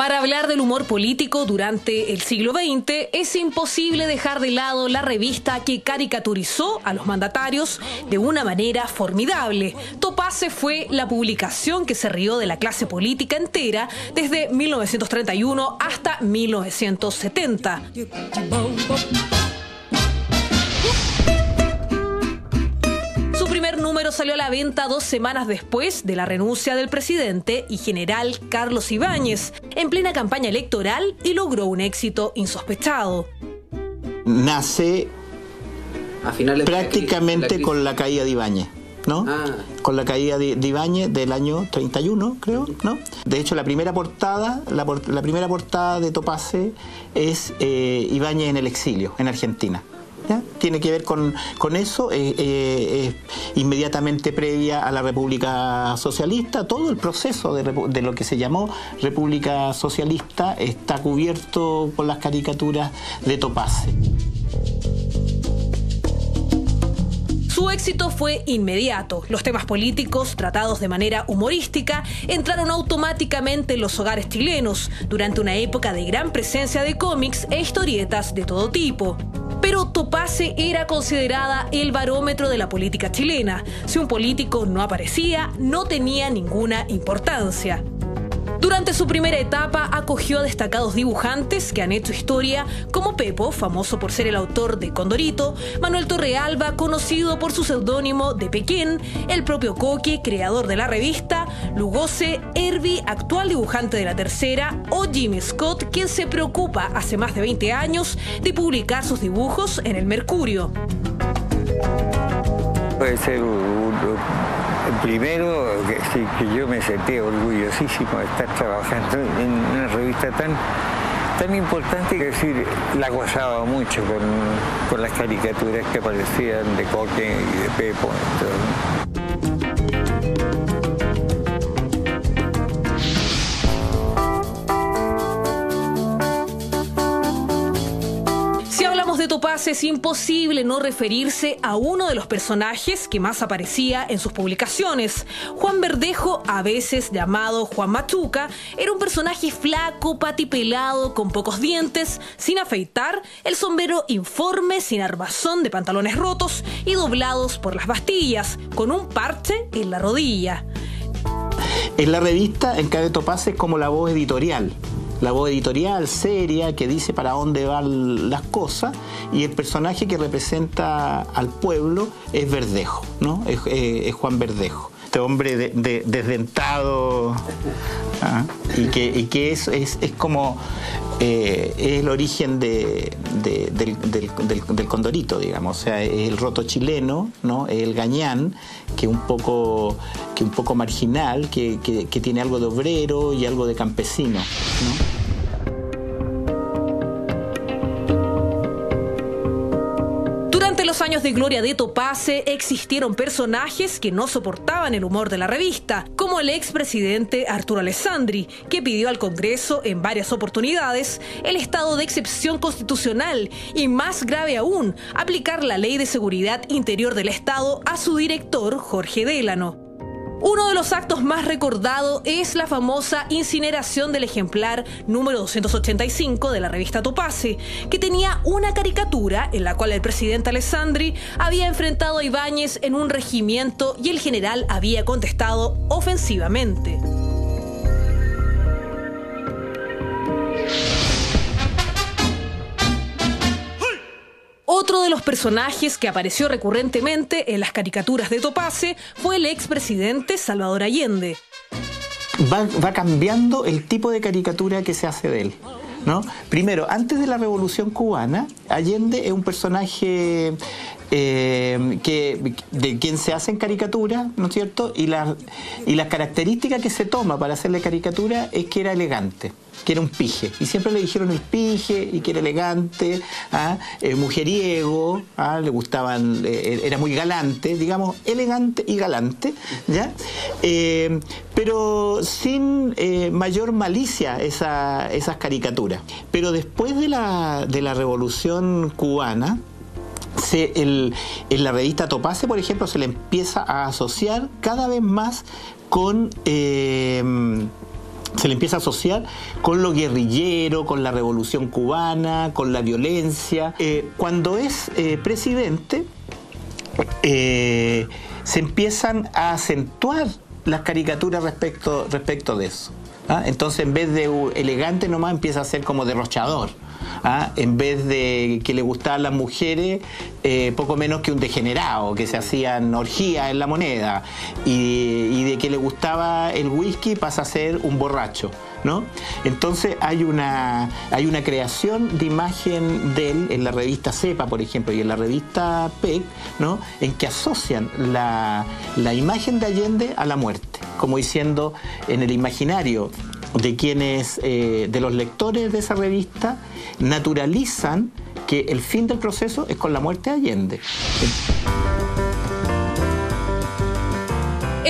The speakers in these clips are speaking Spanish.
Para hablar del humor político durante el siglo XX, es imposible dejar de lado la revista que caricaturizó a los mandatarios de una manera formidable. Topace fue la publicación que se rió de la clase política entera desde 1931 hasta 1970. Número salió a la venta dos semanas después de la renuncia del presidente y general Carlos Ibáñez, en plena campaña electoral y logró un éxito insospechado. Nace prácticamente con la caída de Ibáñez. ¿no? Ah. Con la caída de, Ibáñez del año 31, creo, ¿no? De hecho, la primera portada, la, primera portada de Topace es eh, Ibáñez en el exilio, en Argentina tiene que ver con, eso, eh, eh, inmediatamente previa a la República Socialista, todo el proceso de, lo que se llamó República Socialista está cubierto por las caricaturas de Topace. Su éxito fue inmediato. Los temas políticos, tratados de manera humorística, entraron automáticamente en los hogares chilenos durante una época de gran presencia de cómics e historietas de todo tipo. Pero Topace era considerada el barómetro de la política chilena. Si un político no aparecía, no tenía ninguna importancia. Durante su primera etapa acogió a destacados dibujantes que han hecho historia, como Pepo, famoso por ser el autor de Condorito, Manuel Torrealba, conocido por su seudónimo de Pekín, el propio Coque, creador de la revista, Lugose, Herbie, actual dibujante de la tercera, o Jimmy Scott, quien se preocupa hace más de 20 años de publicar sus dibujos en el Mercurio. Puede ser primero que, yo me sentí orgullosísimo de estar trabajando en una revista tan tan importante que decir, la gozaba mucho con, con las caricaturas que aparecían de Coque y de Pepo. Topaz es imposible no referirse a uno de los personajes que más aparecía en sus publicaciones. Juan Verdejo, a veces llamado Juan Machuca, era un personaje flaco, patipelado, con pocos dientes, sin afeitar, el sombrero informe, sin armazón de pantalones rotos y doblados por las bastillas, con un parche en la rodilla. En la revista, en Topaz es como la voz editorial la voz editorial seria que dice para dónde van las cosas y el personaje que representa al pueblo es Verdejo, ¿no? Es, eh, Juan Verdejo. Este hombre desdentado ¿ah? y que, que es, es, como eh, es el origen de, del, condorito, digamos. O sea, es el roto chileno, ¿no? el gañán, que un poco, que un poco marginal, que, tiene algo de obrero y algo de campesino. ¿no? De gloria de Topace existieron personajes que no soportaban el humor de la revista, como el expresidente Arturo Alessandri, que pidió al Congreso en varias oportunidades el estado de excepción constitucional y, más grave aún, aplicar la ley de seguridad interior del Estado a su director Jorge Délano. Uno de los actos más recordados es la famosa incineración del ejemplar número 285 de la revista Topace, que tenía una caricatura en la cual el presidente Alessandri había enfrentado a Ibáñez en un regimiento y el general había contestado ofensivamente. Otro de los personajes que apareció recurrentemente en las caricaturas de Topace fue el expresidente Salvador Allende. Va, cambiando el tipo de caricatura que se hace de él. ¿No? Primero, antes de la Revolución Cubana, Allende es un personaje eh, que, de quien se hacen caricaturas, ¿no es cierto? Y, la, y las características que se toma para hacerle caricatura es que era elegante que era un pije. Y siempre le dijeron el pije y que era elegante, ¿ah? mujeriego, ¿ah? le gustaban, eh, era muy galante, digamos, elegante y galante, ¿ya? Eh, pero sin mayor malicia esa, esas caricaturas. Pero después de la, de la revolución cubana, se, el, en la revista Topace, por ejemplo, se le empieza a asociar cada vez más con se le empieza a asociar con lo guerrillero, con la revolución cubana, con la violencia. Eh, cuando es eh, presidente, eh, se empiezan a acentuar las caricaturas respecto, respecto de eso. ¿ah? Entonces, en vez de elegante nomás, empieza a ser como derrochador. ¿Ah? en vez de que le gustaban las mujeres, eh, poco menos que un degenerado, que se hacían orgías en la moneda, y, de que le gustaba el whisky pasa a ser un borracho. ¿No? Entonces hay una, hay una creación de imagen de él en la revista CEPA, por ejemplo, y en la revista PEC, ¿no? en que asocian la, la imagen de Allende a la muerte, como diciendo en el imaginario de quienes, eh, de los lectores de esa revista, naturalizan que el fin del proceso es con la muerte de Allende.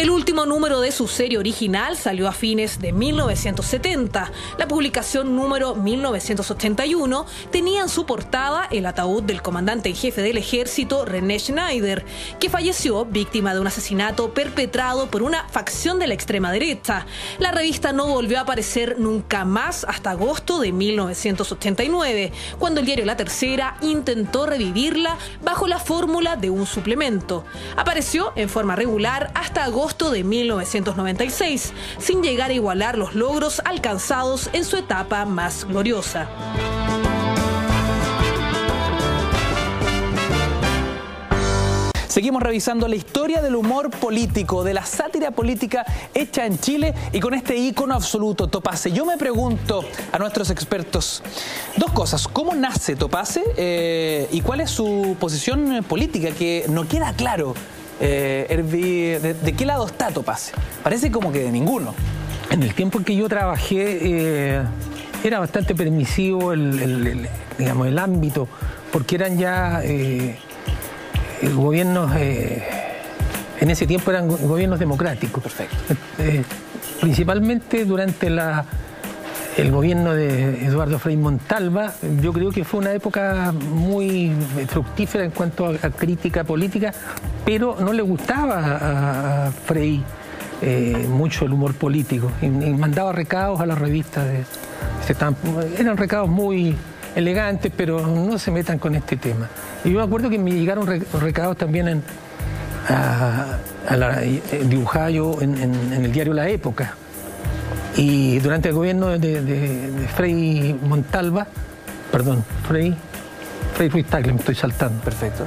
El último número de su serie original salió a fines de 1970. La publicación número 1981 tenía en su portada el ataúd del comandante en jefe del ejército René Schneider, que falleció víctima de un asesinato perpetrado por una facción de la extrema derecha. La revista no volvió a aparecer nunca más hasta agosto de 1989, cuando el diario La Tercera intentó revivirla bajo la fórmula de un suplemento. Apareció en forma regular hasta agosto de 1996, sin llegar a igualar los logros alcanzados en su etapa más gloriosa. Seguimos revisando la historia del humor político, de la sátira política hecha en Chile y con este ícono absoluto, Topase. Yo me pregunto a nuestros expertos dos cosas. ¿Cómo nace Topase eh, y cuál es su posición política? Que no queda claro eh, ¿de, qué lado está Topase? Parece como que de ninguno. En el tiempo en que yo trabajé eh, era bastante permisivo el, digamos, el ámbito, porque eran ya eh, gobiernos, eh, en ese tiempo eran gobiernos democráticos. Perfecto. principalmente durante la el gobierno de Eduardo Frei Montalva, yo creo que fue una época muy fructífera en cuanto a, crítica política, pero no le gustaba a, Frei eh, mucho el humor político y, mandaba recados a las revistas. De, eran recados muy elegantes, pero no se metan con este tema. Y yo me acuerdo que me llegaron recados también en, a, eh, yo en el diario La Época y durante el gobierno de, Frei Montalva, perdón, Frei, Frei Ruiz Tagle, me estoy saltando. Perfecto.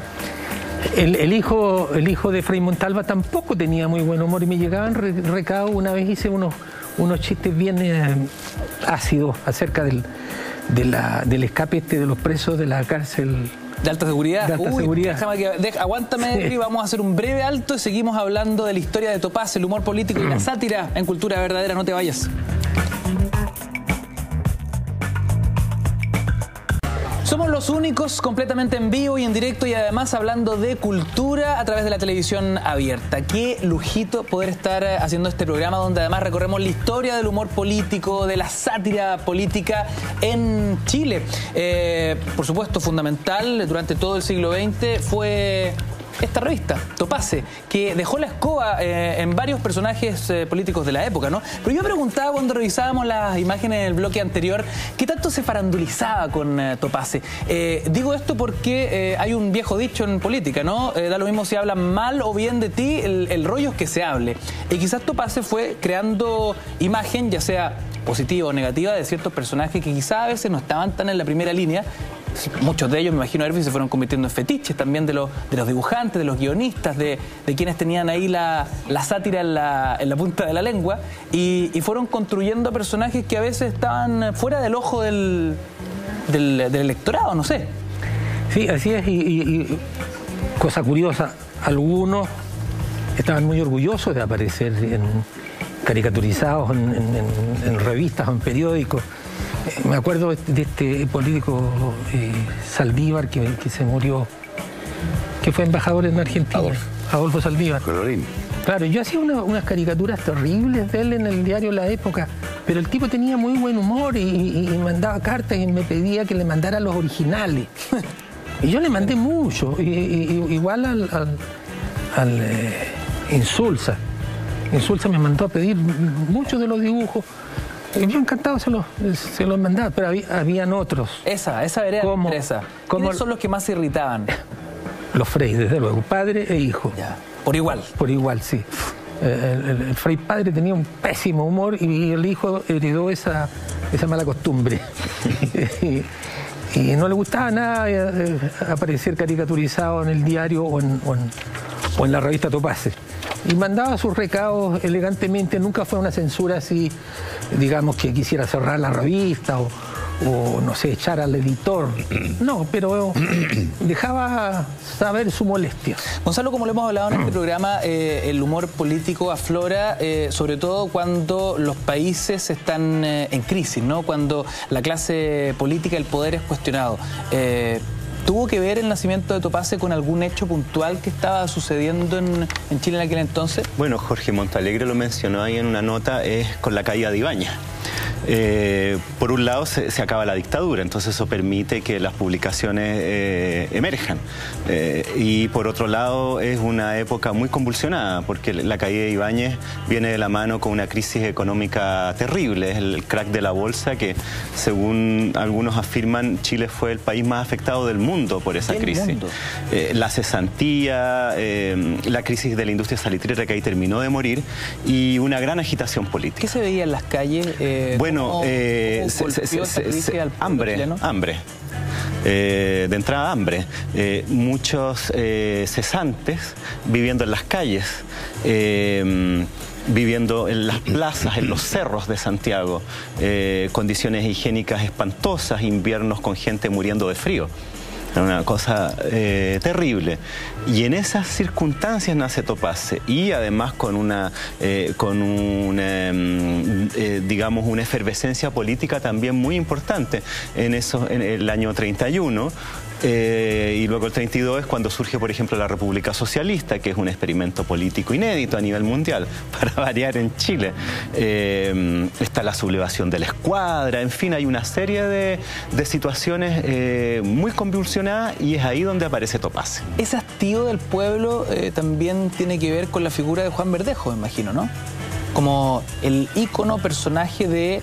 El, hijo, el hijo de Frei Montalva tampoco tenía muy buen humor y me llegaban recados. Una vez hice unos, unos chistes bien eh, ácidos acerca del, del escape este de los presos de la cárcel de alta seguridad. De alta seguridad. aguántame, y vamos a hacer un breve alto y seguimos hablando de la historia de Topaz, el humor político y la sátira en cultura verdadera. No te vayas. Somos los únicos completamente en vivo y en directo y además hablando de cultura a través de la televisión abierta. Qué lujito poder estar haciendo este programa donde además recorremos la historia del humor político, de la sátira política en Chile. Eh, por supuesto, fundamental durante todo el siglo XX fue esta revista, Topase, que dejó la escoba eh, en varios personajes eh, políticos de la época, ¿no? Pero yo preguntaba cuando revisábamos las imágenes del bloque anterior, ¿qué tanto se farandulizaba con eh, Topase? digo esto porque hay un viejo dicho en política, ¿no? da lo mismo si hablan mal o bien de ti, el, el rollo es que se hable. Y quizás Topase fue creando imagen, ya sea positiva o negativa, de ciertos personajes que quizás a veces no estaban tan en la primera línea muchos de ellos, me imagino, Hervis, se fueron convirtiendo en fetiches también de, los, de los dibujantes, de los guionistas, de, quienes tenían ahí la, sátira en la, en la, punta de la lengua, y, fueron construyendo personajes que a veces estaban fuera del ojo del, del, electorado, no sé. Sí, así es, y, cosa curiosa, algunos estaban muy orgullosos de aparecer en, caricaturizados en revistas o en periódicos me acuerdo de este político eh, Saldívar que, se murió, que fue embajador en Argentina. Adolfo, Adolfo Saldívar. Colorín. Claro, yo hacía unas caricaturas terribles de él en el diario La Época, pero el tipo tenía muy buen humor y, mandaba cartas y me pedía que le mandara los originales. y yo le mandé mucho, igual al, al, eh, Insulsa. Insulsa me mandó a pedir muchos de los dibujos yo encantado se los, se los mandaba, pero había, habían otros. Esa, esa vereda ¿Cómo? me interesa. ¿Cómo? ¿Quiénes son los que más se irritaban? Los Frey, desde luego, padre e hijo. Ya, por igual. Por igual, sí. Eh, El, el- el Frey padre tenía un pésimo humor y el hijo heredó esa, esa mala costumbre. y, y no le gustaba nada eh, aparecer caricaturizado en el diario o en, o en- o en la revista Topase. Y mandaba sus recados elegantemente, nunca fue una censura así, digamos, que quisiera cerrar la revista o, o, no sé, echar al editor. No, pero dejaba saber su molestia. Gonzalo, como lo hemos hablado en este programa, eh, el humor político aflora, eh, sobre todo cuando los países están eh, en crisis, ¿no? Cuando la clase política, el poder es cuestionado. ¿Tuvo que ver el nacimiento de Topase con algún hecho puntual que estaba sucediendo en, Chile en aquel entonces? Bueno, Jorge Montalegre lo mencionó ahí en una nota, es con la caída de Ibañez. Eh, por un lado se, se acaba la dictadura, entonces eso permite que las publicaciones eh, emerjan. Eh, y por otro lado es una época muy convulsionada, porque la caída de Ibáñez viene de la mano con una crisis económica terrible, es el crack de la bolsa que según algunos afirman Chile fue el país más afectado del mundo por esa crisis. Eh, la cesantía, la crisis de la industria salitrera que ahí terminó de morir y una gran agitación política. ¿Qué se veía en las calles? Eh, Bueno, ¿cómo- eh, se- se- se- pueblo hambre, chileno? hambre. Eh, de entrada hambre. Eh, muchos cesantes viviendo en las calles. viviendo en las plazas, en los cerros de Santiago, eh, condiciones higiénicas espantosas, inviernos con gente muriendo de frío. Era Una cosa eh, terrible. Y en esas circunstancias nace Topase. Y además con una, eh, con una, mm, eh, digamos, una efervescencia política también muy importante. En, eso, en el año 31, eh, y luego el 32 es cuando surge, por ejemplo, la República Socialista, que es un experimento político inédito a nivel mundial, para variar en Chile. Eh, está la sublevación de la escuadra, en fin, hay una serie de, de situaciones eh, muy convulsionadas y es ahí donde aparece Topase. Ese hastío del pueblo también tiene que ver con la figura de Juan Verdejo, me imagino, ¿no? Como el ícono personaje de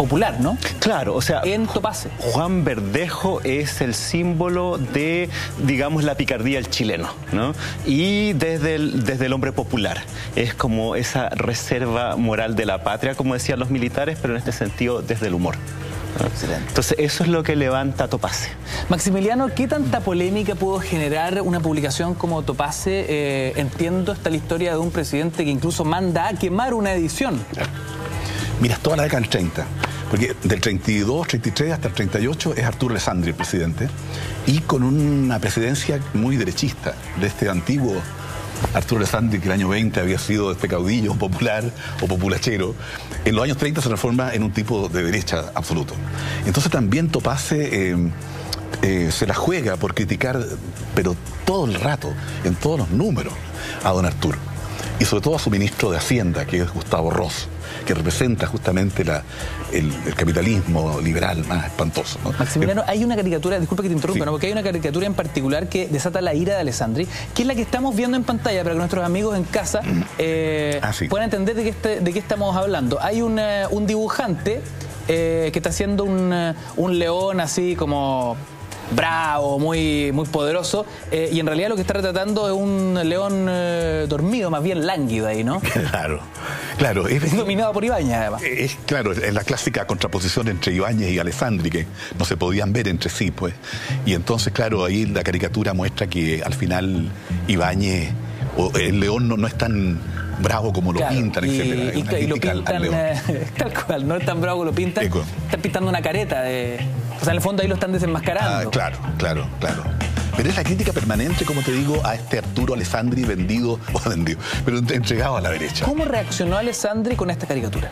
popular, ¿no? Claro, o sea, En Topase. Juan Verdejo es el símbolo de, digamos, la picardía del chileno, ¿no? Y desde el, desde el hombre popular. Es como esa reserva moral de la patria, como decían los militares, pero en este sentido desde el humor. Entonces, eso es lo que levanta Topase. Maximiliano, ¿qué tanta polémica pudo generar una publicación como Topase? Eh, entiendo esta la historia de un presidente que incluso manda a quemar una edición. Miras toda la década del 30, porque del 32, 33 hasta el 38 es Arturo Alessandri el presidente, y con una presidencia muy derechista de este antiguo Arturo Alessandri, que el año 20 había sido este caudillo popular o populachero, en los años 30 se transforma en un tipo de derecha absoluto. Entonces también Topase... eh, eh, se la juega por criticar, pero todo el rato, en todos los números, a don Arturo. Y sobre todo a su ministro de Hacienda, que es Gustavo Ross, que representa justamente la- el, el capitalismo liberal más espantoso. ¿no? Maximiliano, hay una caricatura, disculpa que te interrumpa, Sí. ¿no? porque hay una caricatura en particular que desata la ira de Alessandri, que es la que estamos viendo en pantalla para que nuestros amigos en casa eh, Ah, sí. puedan entender de qué, este- de qué estamos hablando. Hay un, eh, un dibujante eh, que está haciendo un, eh, un león así como bravo, muy, muy poderoso, eh, y en realidad lo que está retratando es un león eh, dormido, más bien lánguido ahí, ¿no? Claro, claro. Es, Dominado por Ibaña, además. es, claro, es la clásica contraposición entre Ibáñez y Alessandri, que no se podían ver entre sí, pues. Y entonces, claro, ahí la caricatura muestra que al final Ibáñez, o el león no, no es tan bravo como lo Claro, pintan, y, etcétera. Y- lo pintan eh, tal cual, no es tan bravo que lo pintan. Eco. Están pintando una careta de. O sea, en el fondo ahí lo están desenmascarando. Ah, claro, claro, claro. Pero es la crítica permanente, como te digo, a este Arturo Alessandri vendido, o vendido, pero entregado a la derecha. ¿Cómo reaccionó Alessandri con esta caricatura?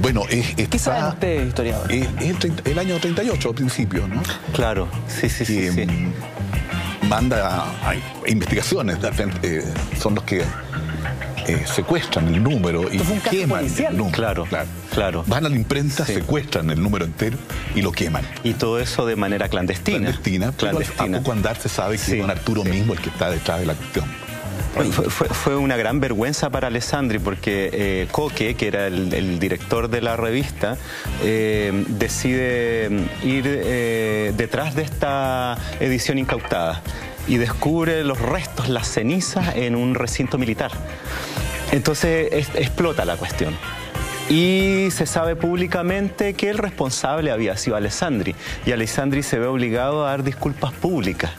Bueno, es, ¿Qué saben ustedes, historiadores? es- es el, año 38 al principio, ¿no? Claro, sí, sí, sí. mm, manda a, a investigaciones, de repente, eh, son los que eh, secuestran el número y fue queman policial. el número. Claro, claro. Van a la imprenta, Sí. secuestran el número entero y lo queman. Y todo eso de manera clandestina. Clandestina, pero Clandestina. a poco andar se sabe que Sí, es don Arturo sí. mismo el que está detrás de la cuestión. Fue, una gran vergüenza para Alessandri porque eh, Coque, que era el, director de la revista, eh, decide ir eh, detrás de esta edición incautada y descubre los restos, las cenizas en un recinto militar. Entonces explota la cuestión. Y se sabe públicamente que el responsable había sido Alessandri. Y Alessandri se ve obligado a dar disculpas públicas.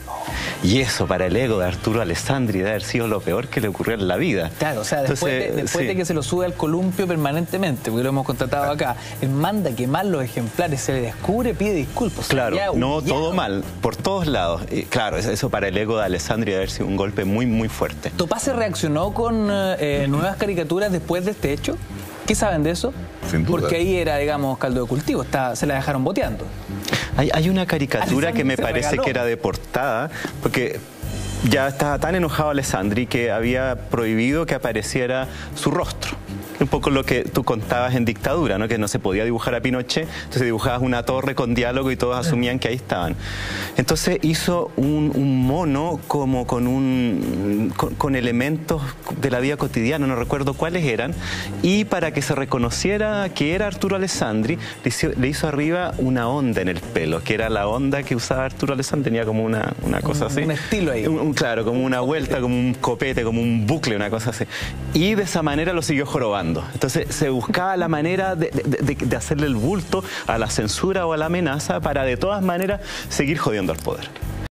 Y eso para el ego de Arturo Alessandri debe haber sido lo peor que le ocurrió en la vida. Claro, o sea, después, de, que se lo sube al columpio permanentemente, porque lo hemos contratado acá, él manda quemar los ejemplares, se le descubre, pide disculpas. Claro, no todo mal, por todos lados. claro, eso para el ego de Alessandri debe haber sido un golpe muy, muy fuerte. ¿Topaz se reaccionó con eh, nuevas caricaturas después de este hecho? ¿Qué saben de eso? Sin duda. Porque ahí era, digamos, caldo de cultivo, está, se la dejaron boteando. Hay, una caricatura que me parece que era de portada, porque ya estaba tan enojado Alessandri que había prohibido que apareciera su rostro un poco lo que tú contabas en dictadura, ¿no? que no se podía dibujar a Pinochet, entonces dibujabas una torre con diálogo y todos asumían que ahí estaban. Entonces hizo un, mono como con, un, con, elementos de la vida cotidiana, no recuerdo cuáles eran, y para que se reconociera que era Arturo Alessandri, le hizo, arriba una onda en el pelo, que era la onda que usaba Arturo Alessandri, tenía como una, una cosa así. Un estilo ahí. claro, como una vuelta, como un copete, como un bucle, una cosa así. Y de esa manera lo siguió jorobando. Entonces se buscaba la manera de, hacerle el bulto a la censura o a la amenaza para de todas maneras seguir jodiendo al poder.